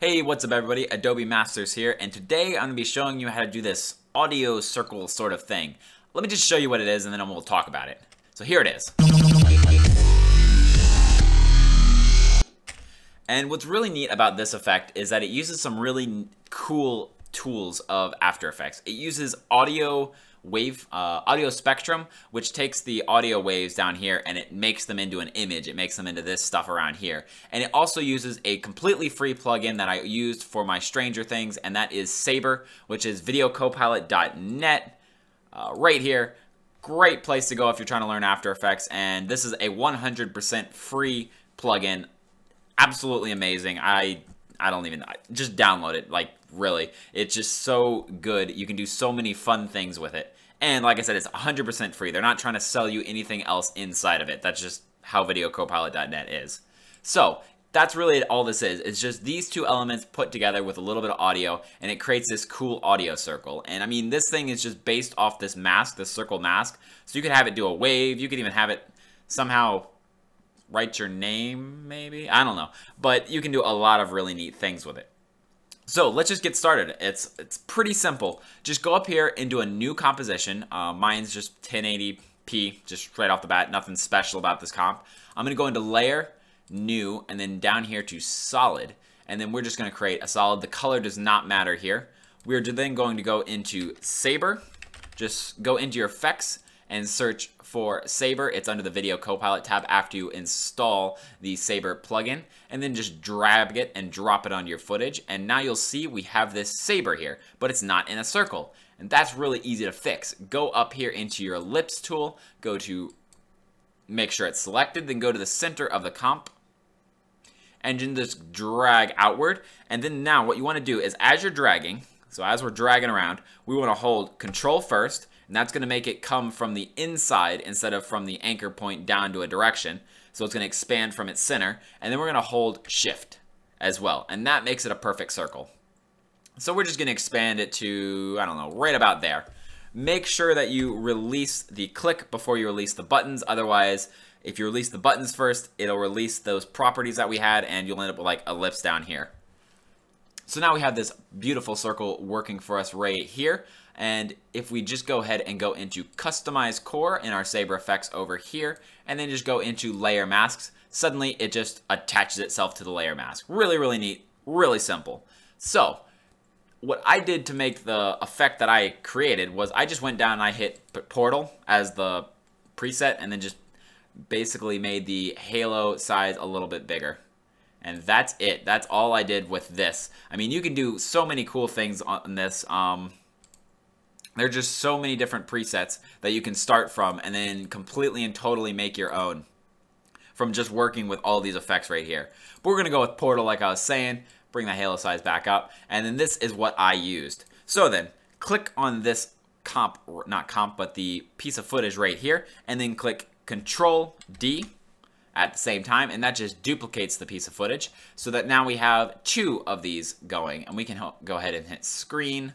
Hey, what's up everybody? Adobe Masters here, and today I'm going to be showing you how to do this audio circle sort of thing. Let me just show you what it is and then we'll talk about it. So here it is. And what's really neat about this effect is that it uses some really cool tools of After Effects. It uses audio wave uh, audio spectrum, which takes the audio waves down here and it makes them into an image. It makes them into this stuff around here. And it also uses a completely free plugin that I used for my Stranger Things, and that is Saber, which is videocopilot.net uh, right here. Great place to go if you're trying to learn After Effects, and this is a 100% free plugin. Absolutely amazing. I I don't even just download it. Like really, it's just so good. You can do so many fun things with it. And like I said, it's 100% free. They're not trying to sell you anything else inside of it. That's just how videocopilot.net is. So that's really all this is. It's just these two elements put together with a little bit of audio, and it creates this cool audio circle. And I mean, this thing is just based off this mask, this circle mask. So you could have it do a wave. You could even have it somehow write your name, maybe? I don't know. But you can do a lot of really neat things with it. So let's just get started. It's it's pretty simple. Just go up here and do a new composition. Uh, mine's just 1080p, just right off the bat. Nothing special about this comp. I'm to go into Layer, New, and then down here to Solid. And then we're just to create a solid. The color does not matter here. We're then going to go into Saber. Just go into your effects and search for Saber. It's under the Video Copilot tab after you install the Saber plugin. And then just drag it and drop it on your footage. And now you'll see we have this Saber here, but it's not in a circle. And that's really easy to fix. Go up here into your ellipse tool, go to make sure it's selected, then go to the center of the comp engine just drag outward. And then now what you want to do is as you're dragging, so as we're dragging around, we want to hold control first and that's going to make it come from the inside instead of from the anchor point down to a direction. So it's going to expand from its center. And then we're going to hold shift as well. And that makes it a perfect circle. So we're just going to expand it to, I don't know, right about there. Make sure that you release the click before you release the buttons. Otherwise, if you release the buttons first, it'll release those properties that we had and you'll end up with like a ellipse down here. So now we have this beautiful circle working for us right here. And if we just go ahead and go into Customize Core in our Saber effects over here, and then just go into Layer Masks, suddenly it just attaches itself to the layer mask. Really, really neat, really simple. So, what I did to make the effect that I created was I just went down and I hit Portal as the preset, and then just basically made the halo size a little bit bigger. And that's it. That's all I did with this. I mean, you can do so many cool things on this. Um, there are just so many different presets that you can start from and then completely and totally make your own from just working with all these effects right here. But we're going to go with Portal like I was saying, bring the halo size back up, and then this is what I used. So then, click on this comp, not comp, but the piece of footage right here, and then click Control D at the same time, and that just duplicates the piece of footage so that now we have two of these going, and we can go ahead and hit Screen,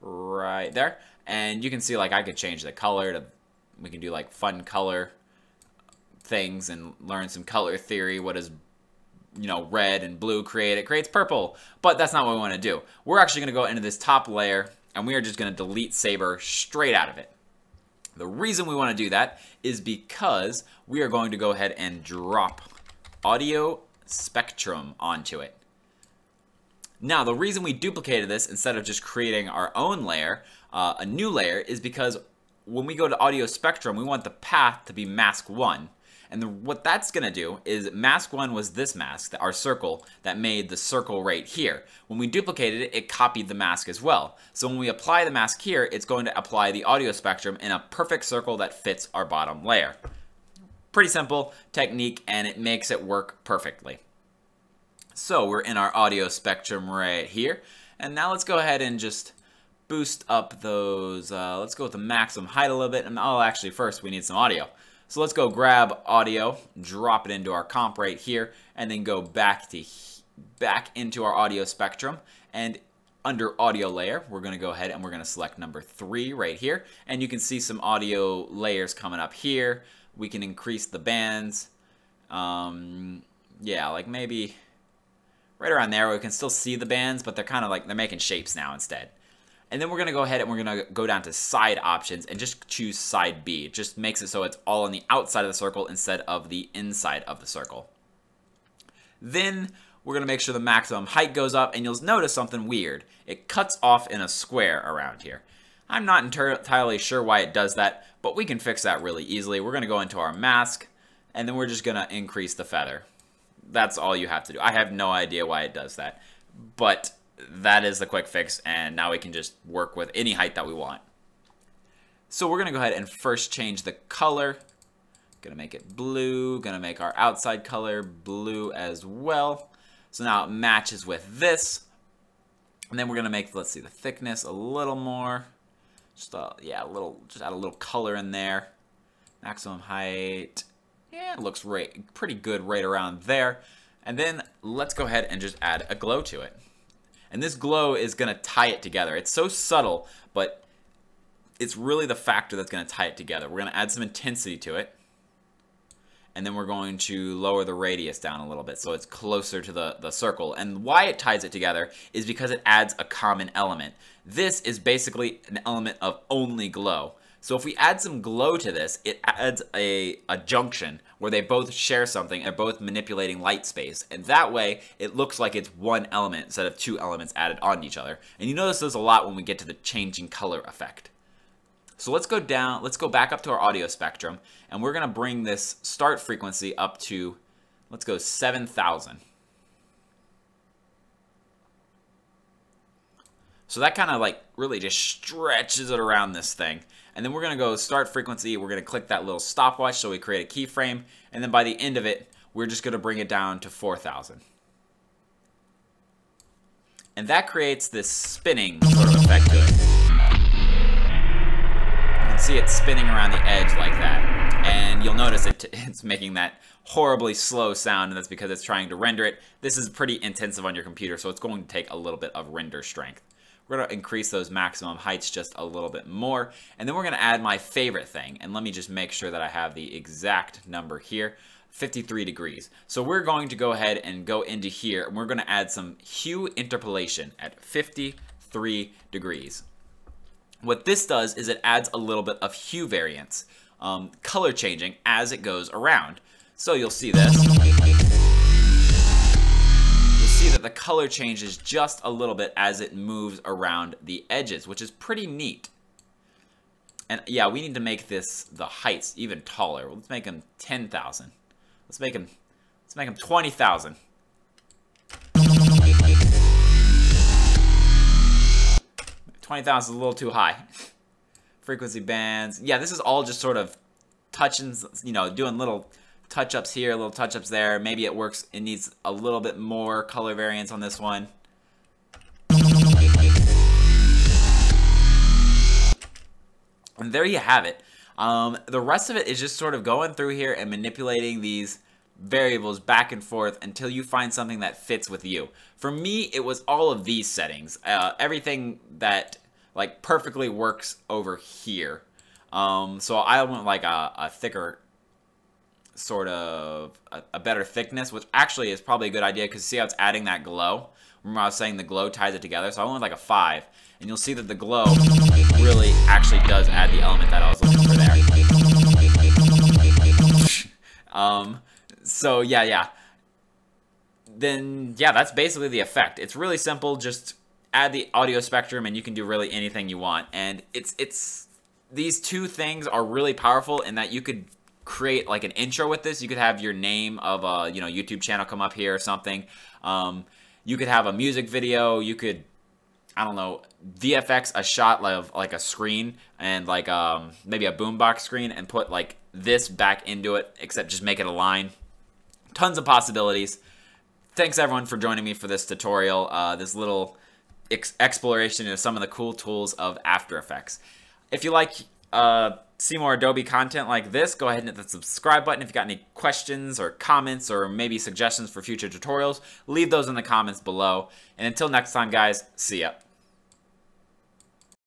right there. And you can see like I could change the color to, we can do like fun color things and learn some color theory. What does, you know, red and blue create? It creates purple, but that's not what we want to do. We're actually going to go into this top layer and we are just going to delete Saber straight out of it. The reason we want to do that is because we are going to go ahead and drop audio spectrum onto it. Now, the reason we duplicated this instead of just creating our own layer, uh, a new layer, is because when we go to audio spectrum, we want the path to be mask 1. And the, what that's going to do is mask 1 was this mask, our circle, that made the circle right here. When we duplicated it, it copied the mask as well. So when we apply the mask here, it's going to apply the audio spectrum in a perfect circle that fits our bottom layer. Pretty simple technique, and it makes it work perfectly. So we're in our audio spectrum right here. And now let's go ahead and just boost up those, uh, let's go with the maximum height a little bit. And oh, actually first we need some audio. So let's go grab audio, drop it into our comp right here, and then go back to back into our audio spectrum. And under audio layer, we're going to go ahead and we're going to select number three right here. And you can see some audio layers coming up here. We can increase the bands. Um, yeah, like maybe right around there we can still see the bands, but they're kind of like, they're making shapes now instead. And then we're going to go ahead and we're going to go down to side options and just choose side B. It just makes it so it's all on the outside of the circle instead of the inside of the circle. Then we're going to make sure the maximum height goes up and you'll notice something weird. It cuts off in a square around here. I'm not entirely sure why it does that, but we can fix that really easily. We're going to go into our mask and then we're just going to increase the feather. That's all you have to do. I have no idea why it does that, but that is the quick fix and now we can just work with any height that we want. So we're gonna go ahead and first change the color. Gonna make it blue, gonna make our outside color blue as well. So now it matches with this. And then we're gonna make, let's see, the thickness a little more. Just a, yeah, a little, just add a little color in there. Maximum height. Yeah, it looks right, pretty good right around there. And then let's go ahead and just add a glow to it. And this glow is going to tie it together. It's so subtle, but it's really the factor that's going to tie it together. We're going to add some intensity to it. And then we're going to lower the radius down a little bit so it's closer to the, the circle. And why it ties it together is because it adds a common element. This is basically an element of only glow. So if we add some glow to this, it adds a, a junction where they both share something and both manipulating light space. And that way, it looks like it's one element instead of two elements added on each other. And you notice this a lot when we get to the changing color effect. So let's go down, let's go back up to our audio spectrum, and we're gonna bring this start frequency up to, let's go 7,000. So that kind of like really just stretches it around this thing. And then we're going to go start frequency. We're going to click that little stopwatch so we create a keyframe. And then by the end of it, we're just going to bring it down to 4,000. And that creates this spinning sort of effect. You can see it spinning around the edge like that. And you'll notice it it's making that horribly slow sound, and that's because it's trying to render it. This is pretty intensive on your computer, so it's going to take a little bit of render strength. We're going to increase those maximum heights just a little bit more. And then we're going to add my favorite thing. And let me just make sure that I have the exact number here. 53 degrees. So we're going to go ahead and go into here and we're going to add some hue interpolation at 53 degrees. What this does is it adds a little bit of hue variance, um, color changing as it goes around. So you'll see this see that the color changes just a little bit as it moves around the edges, which is pretty neat. And yeah, we need to make this, the heights, even taller. Let's make them 10,000. Let's make them, let's make them 20,000. Twenty thousand is a little too high. Frequency bands. Yeah, this is all just sort of touching, you know, doing little touch-ups here, little touch-ups there. Maybe it works, it needs a little bit more color variance on this one. And there you have it. Um, the rest of it is just sort of going through here and manipulating these variables back and forth until you find something that fits with you. For me, it was all of these settings. Uh, everything that like perfectly works over here. Um, so I went like a, a thicker sort of a, a, better thickness, which actually is probably a good idea because see how it's adding that glow? Remember I was saying the glow ties it together? So I went with like a 5. And you'll see that the glow really actually does add the element that I was looking for there. um, so yeah, yeah. Then, yeah, that's basically the effect. It's really simple. Just add the audio spectrum and you can do really anything you want. And it's, it's, these two things are really powerful in that you could create like an intro with this. You could have your name of a you know YouTube channel come up here or something. Um, you could have a music video. You could I don't know VFX a shot of like a screen and like um, maybe a boombox screen and put like this back into it, except just make it a line. Tons of possibilities. Thanks everyone for joining me for this tutorial. Uh, this little ex exploration into some of the cool tools of After Effects. If you like uh, see more Adobe content like this, go ahead and hit the subscribe button. If you got any questions or comments or maybe suggestions for future tutorials, leave those in the comments below. And until next time, guys, see ya.